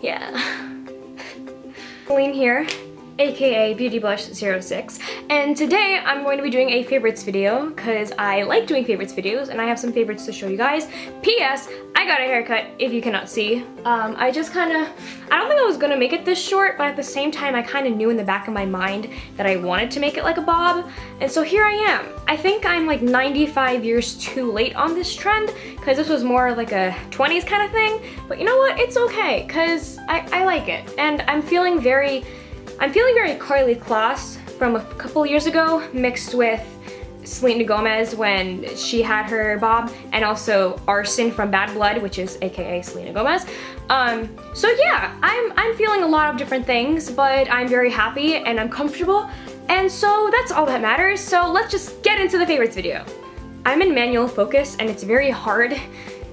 yeah. Selin here aka Beauty Blush 06 and today I'm going to be doing a favorites video because I like doing favorites videos and I have some favorites to show you guys. P.S. I got a haircut if you cannot see. Um, I just kind of, I don't think I was going to make it this short but at the same time I kind of knew in the back of my mind that I wanted to make it like a bob and so here I am. I think I'm like 95 years too late on this trend because this was more like a 20s kind of thing but you know what it's okay because I, I like it and I'm feeling very I'm feeling very Karlie Kloss from a couple years ago mixed with Selena Gomez when she had her bob and also Arsyn from Bad Blood which is aka Selena Gomez. Um, so yeah, I'm, I'm feeling a lot of different things but I'm very happy and I'm comfortable and so that's all that matters so let's just get into the favorites video. I'm in manual focus and it's very hard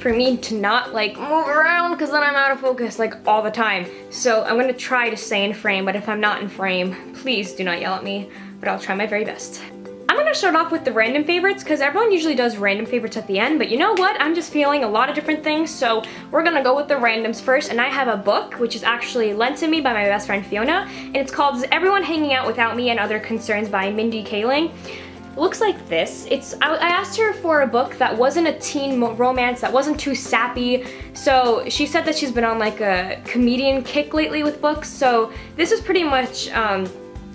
for me to not like move around because then I'm out of focus like all the time. So I'm gonna try to stay in frame, but if I'm not in frame, please do not yell at me, but I'll try my very best. I'm gonna start off with the random favorites because everyone usually does random favorites at the end, but you know what? I'm just feeling a lot of different things, so we're gonna go with the randoms first, and I have a book, which is actually lent to me by my best friend Fiona, and it's called Is Everyone Hanging Out Without Me and Other Concerns by Mindy Kaling looks like this. It's I, I, asked her for a book that wasn't a teen romance, that wasn't too sappy. So she said that she's been on like a comedian kick lately with books. So this is pretty much um,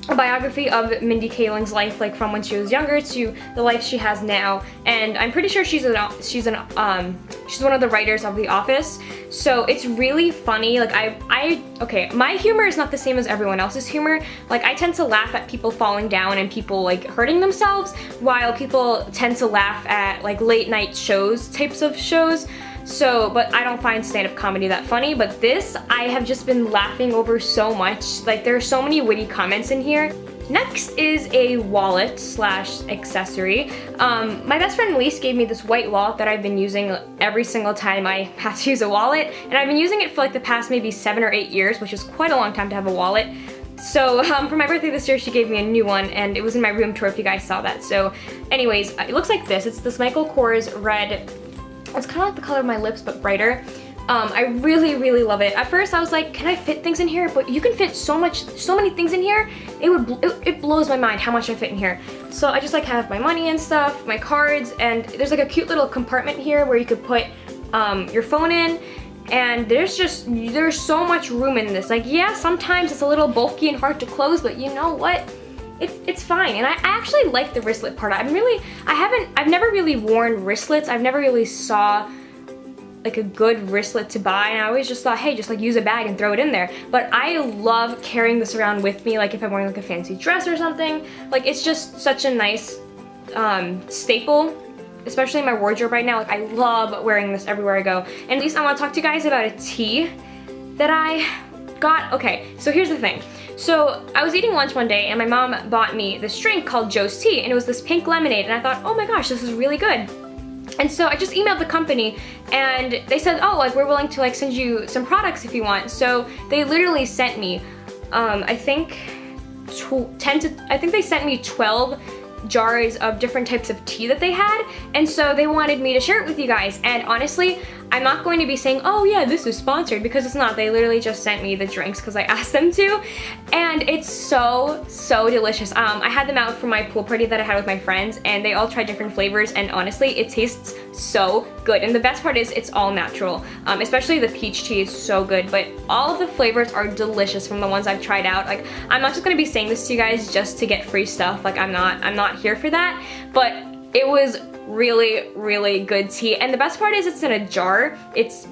a biography of Mindy Kaling's life, like from when she was younger to the life she has now. And I'm pretty sure she's an she's an um she's one of the writers of The Office. So it's really funny. Like I I okay, my humor is not the same as everyone else's humor. Like I tend to laugh at people falling down and people like hurting themselves, while people tend to laugh at like late night shows types of shows. So, but I don't find stand-up comedy that funny, but this I have just been laughing over so much. Like there are so many witty comments in here. Next is a wallet slash accessory. Um, my best friend Elise gave me this white wallet that I've been using every single time I have to use a wallet, and I've been using it for like the past maybe seven or eight years, which is quite a long time to have a wallet. So um, for my birthday this year, she gave me a new one and it was in my room tour if you guys saw that. So anyways, it looks like this. It's this Michael Kors red it's kind of like the color of my lips, but brighter. Um, I really, really love it. At first I was like, can I fit things in here? But you can fit so much, so many things in here. It would, it, it, blows my mind how much I fit in here. So I just like have my money and stuff, my cards, and there's like a cute little compartment here where you could put um, your phone in. And there's just, there's so much room in this. Like, yeah, sometimes it's a little bulky and hard to close, but you know what? It, it's fine. And I actually like the wristlet part. I'm really, I haven't, I've never really worn wristlets. I've never really saw like a good wristlet to buy and I always just thought, hey, just like use a bag and throw it in there. But I love carrying this around with me, like if I'm wearing like a fancy dress or something. Like it's just such a nice um, staple especially in my wardrobe right now. Like I love wearing this everywhere I go. And at least I want to talk to you guys about a tea that I got. Okay, so here's the thing. So I was eating lunch one day and my mom bought me this drink called Joe's Tea and it was this pink lemonade and I thought, oh my gosh, this is really good. And so I just emailed the company and they said, oh, like we're willing to like send you some products if you want. So they literally sent me, um, I think 10 to, I think they sent me 12 jars of different types of tea that they had and so they wanted me to share it with you guys and honestly I'm not going to be saying oh yeah this is sponsored because it's not. They literally just sent me the drinks because I asked them to. And it's so so delicious. Um, I had them out for my pool party that I had with my friends and they all tried different flavors and honestly it tastes so good. And the best part is it's all natural. Um, especially the peach tea is so good but all of the flavors are delicious from the ones I've tried out. Like I'm not just gonna be saying this to you guys just to get free stuff. Like I'm not I'm not here for that, but it was really, really good tea. And the best part is it's in a jar. It's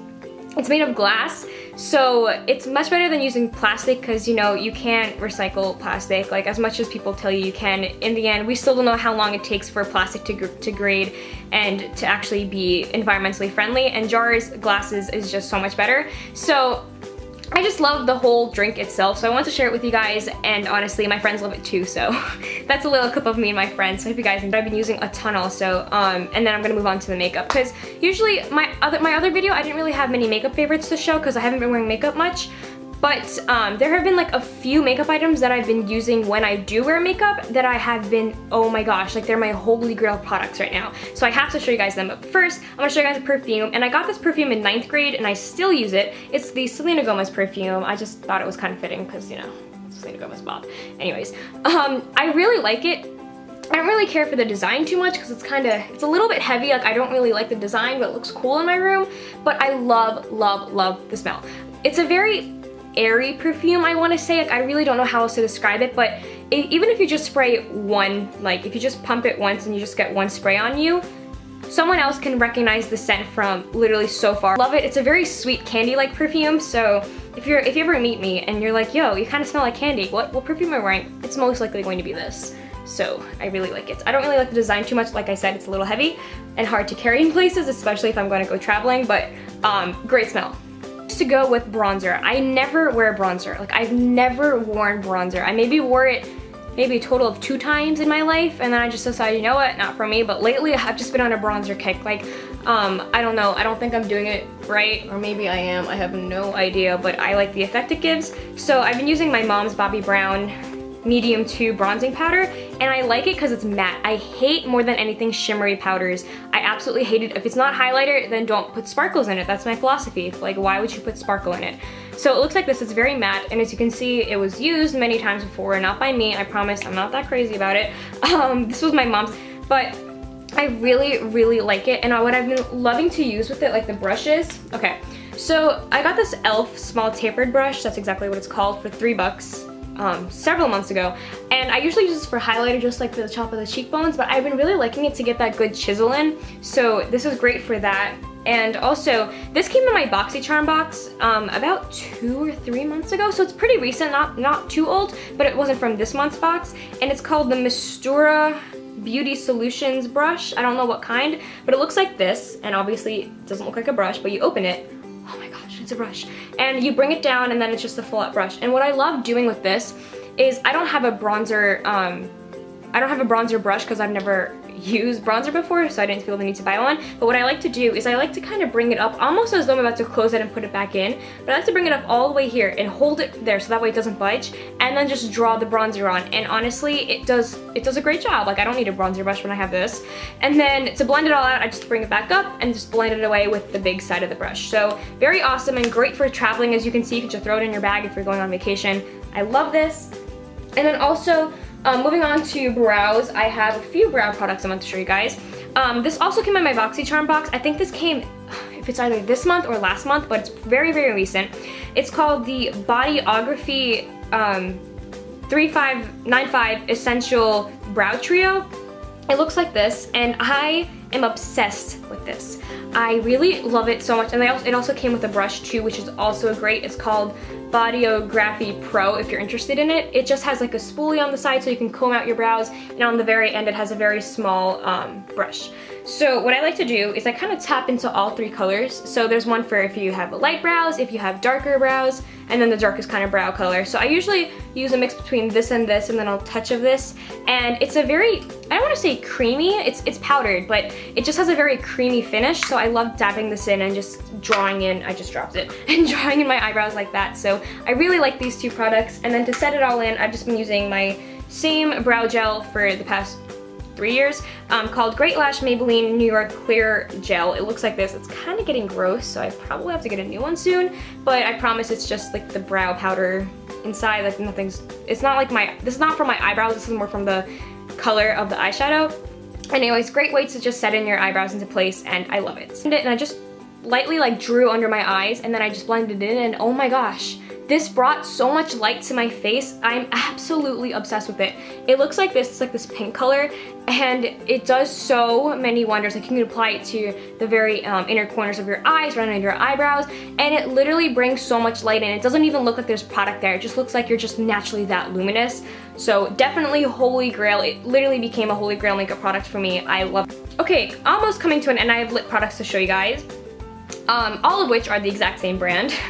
it's made of glass, so it's much better than using plastic because, you know, you can't recycle plastic, like as much as people tell you you can. In the end, we still don't know how long it takes for plastic to, to grade and to actually be environmentally friendly, and jars, glasses is just so much better. So I just love the whole drink itself, so I want to share it with you guys, and honestly, my friends love it too, so that's a little clip of me and my friends, so I hope you guys enjoy. I've been using a ton also, um, and then I'm gonna move on to the makeup, because usually my other, my other video, I didn't really have many makeup favorites to show, because I haven't been wearing makeup much, But um, there have been like a few makeup items that I've been using when I do wear makeup that I have been, oh my gosh, like they're my holy grail products right now. So I have to show you guys them. But first, I'm gonna show you guys a perfume. And I got this perfume in ninth grade and I still use it. It's the Selena Gomez perfume. I just thought it was kind of fitting because, you know, Selena Gomez Bob. Anyways, um, I really like it. I don't really care for the design too much because it's kind of, it's a little bit heavy. Like I don't really like the design, but it looks cool in my room. But I love, love, love the smell. It's a very airy perfume, I want to say. Like, I really don't know how else to describe it, but it, even if you just spray one, like if you just pump it once and you just get one spray on you, someone else can recognize the scent from literally so far. Love it. It's a very sweet candy-like perfume, so if you're if you ever meet me and you're like, yo, you kind of smell like candy, what, what perfume am I wearing? It's most likely going to be this. So I really like it. I don't really like the design too much. Like I said, it's a little heavy and hard to carry in places, especially if I'm going to go traveling, but um, great smell to go with bronzer. I never wear bronzer. Like I've never worn bronzer. I maybe wore it maybe a total of two times in my life and then I just decided, you know what, not for me. But lately I've just been on a bronzer kick. Like, um, I don't know, I don't think I'm doing it right, or maybe I am, I have no idea, but I like the effect it gives. So I've been using my mom's Bobbi Brown medium 2 bronzing powder and I like it because it's matte. I hate more than anything shimmery powders. I absolutely hate it. If it's not highlighter, then don't put sparkles in it. That's my philosophy. Like, why would you put sparkle in it? So it looks like this. It's very matte, and as you can see, it was used many times before, not by me. I promise I'm not that crazy about it. Um, this was my mom's, but I really, really like it. And what I've been loving to use with it, like the brushes, okay. So I got this e.l.f. small tapered brush, that's exactly what it's called, for three bucks um, several months ago. And I usually use this for highlighter just like the top of the cheekbones, but I've been really liking it to get that good chisel in. So this is great for that. And also, this came in my BoxyCharm box um, about two or three months ago, so it's pretty recent, not, not too old, but it wasn't from this month's box. And it's called the Mistura Beauty Solutions brush. I don't know what kind, but it looks like this, and obviously it doesn't look like a brush, but you open it, it's a brush. And you bring it down and then it's just a full out brush. And what I love doing with this is I don't have a bronzer, um, I don't have a bronzer brush because I've never used bronzer before, so I didn't feel the need to buy one. But what I like to do is I like to kind of bring it up almost as though I'm about to close it and put it back in. But I like to bring it up all the way here and hold it there so that way it doesn't budge. And then just draw the bronzer on. And honestly, it does it does a great job. Like I don't need a bronzer brush when I have this. And then to blend it all out, I just bring it back up and just blend it away with the big side of the brush. So very awesome and great for traveling. As you can see, you can just throw it in your bag if you're going on vacation. I love this. And then also, um, moving on to brows, I have a few brow products I want to show you guys. Um, this also came in my BoxyCharm box. I think this came, if it's either this month or last month, but it's very, very recent. It's called the Bodyography um, 3595 Essential Brow Trio. It looks like this, and I am obsessed with this. I really love it so much, and also, it also came with a brush too, which is also great. It's called Bodyography Pro if you're interested in it. It just has like a spoolie on the side so you can comb out your brows, and on the very end it has a very small um, brush. So what I like to do is I kind of tap into all three colors. So there's one for if you have light brows, if you have darker brows, and then the darkest kind of brow color. So I usually use a mix between this and this and then a touch of this. And it's a very, I don't want to say creamy, it's, it's powdered, but it just has a very creamy finish. So I love dabbing this in and just drawing in, I just dropped it, and drawing in my eyebrows like that. So I really like these two products. And then to set it all in, I've just been using my same brow gel for the past three years um, called Great Lash Maybelline New York Clear Gel. It looks like this. It's kind of getting gross, so I probably have to get a new one soon, but I promise it's just like the brow powder inside, like nothing's, it's not like my, this is not from my eyebrows, this is more from the color of the eyeshadow. Anyways, great way to just set in your eyebrows into place, and I love it. And I just lightly like drew under my eyes, and then I just blended it in, and oh my gosh, this brought so much light to my face. I'm absolutely obsessed with it. It looks like this, it's like this pink color, and it does so many wonders. Like you can apply it to the very um, inner corners of your eyes, right under your eyebrows, and it literally brings so much light in. It doesn't even look like there's product there. It just looks like you're just naturally that luminous. So definitely holy grail. It literally became a holy grail makeup product for me. I love it. Okay, almost coming to an end. I have lip products to show you guys. Um, all of which are the exact same brand.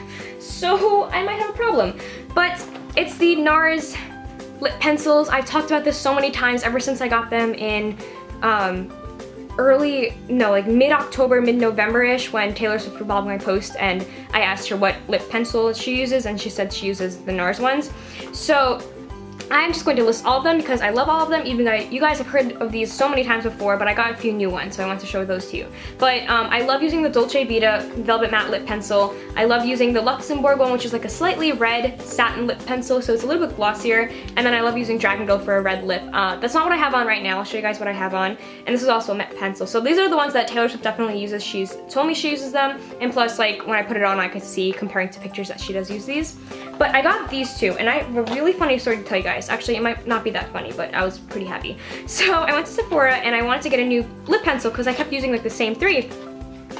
so I might have a problem. But it's the NARS lip pencils. I've talked about this so many times ever since I got them in um, early, no, like mid-October, mid-November-ish when Taylor Swift revolved my post and I asked her what lip pencil she uses and she said she uses the NARS ones. So I'm just going to list all of them because I love all of them, even though you guys have heard of these so many times before, but I got a few new ones, so I want to show those to you. But um, I love using the Dolce Vita Velvet Matte Lip Pencil. I love using the Luxembourg one, which is like a slightly red satin lip pencil, so it's a little bit glossier. And then I love using Dragon Girl for a red lip. Uh, that's not what I have on right now. I'll show you guys what I have on. And this is also a matte pencil. So these are the ones that Taylor Swift definitely uses. She's told me she uses them, and plus, like, when I put it on, I could see comparing to pictures that she does use these. But I got these two, and I have a really funny story to tell you guys. Actually, it might not be that funny, but I was pretty happy. So I went to Sephora, and I wanted to get a new lip pencil because I kept using like the same three.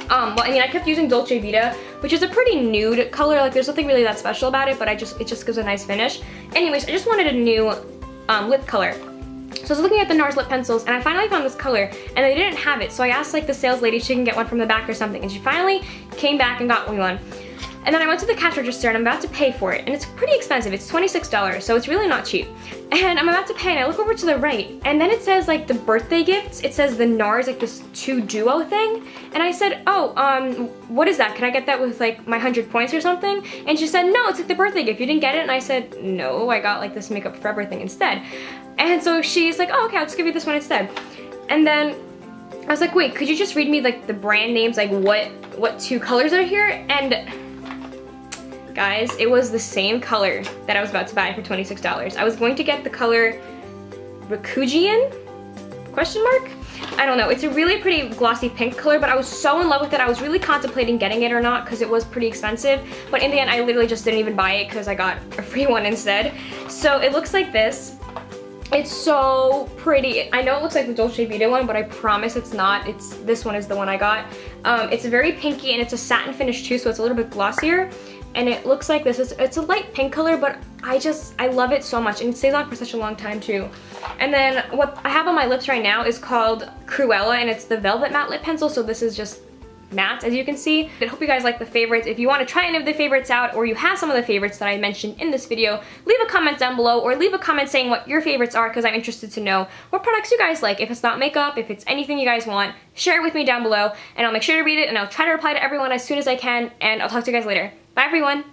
Um, well, I mean, I kept using Dolce Vita, which is a pretty nude color. Like, there's nothing really that special about it, but I just it just gives a nice finish. Anyways, I just wanted a new um, lip color. So I was looking at the NARS lip pencils and I finally found this color and they didn't have it. So I asked like the sales lady if she can get one from the back or something and she finally came back and got me one. And then I went to the cash register and I'm about to pay for it. And it's pretty expensive, it's $26, so it's really not cheap. And I'm about to pay and I look over to the right and then it says like the birthday gifts, it says the NARS, like this two duo thing. And I said, oh, um, what is that? Can I get that with like my 100 points or something? And she said, no, it's like the birthday gift. You didn't get it? And I said, no, I got like this makeup for everything instead. And so she's like, oh, okay, I'll just give you this one instead. And then I was like, wait, could you just read me like the brand names, like what, what two colors are here? And Guys, it was the same color that I was about to buy for $26. I was going to get the color Rikugien? Question mark? I don't know. It's a really pretty glossy pink color, but I was so in love with it. I was really contemplating getting it or not because it was pretty expensive. But in the end, I literally just didn't even buy it because I got a free one instead. So it looks like this. It's so pretty. I know it looks like the Dolce Vita one, but I promise it's not. It's This one is the one I got. Um, it's very pinky and it's a satin finish too, so it's a little bit glossier and it looks like this. It's, it's a light pink color, but I just, I love it so much and it stays on for such a long time too. And then what I have on my lips right now is called Cruella and it's the Velvet Matte Lip Pencil, so this is just matte as you can see. I hope you guys like the favorites. If you want to try any of the favorites out or you have some of the favorites that I mentioned in this video, leave a comment down below or leave a comment saying what your favorites are because I'm interested to know what products you guys like. If it's not makeup, if it's anything you guys want, share it with me down below and I'll make sure to read it and I'll try to reply to everyone as soon as I can and I'll talk to you guys later. Bye everyone!